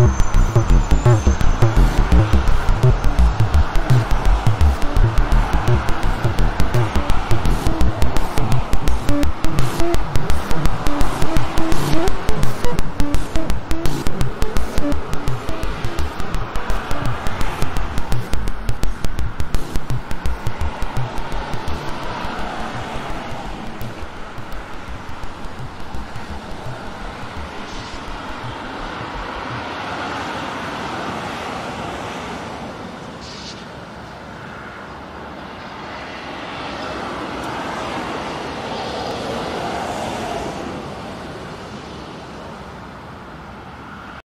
you.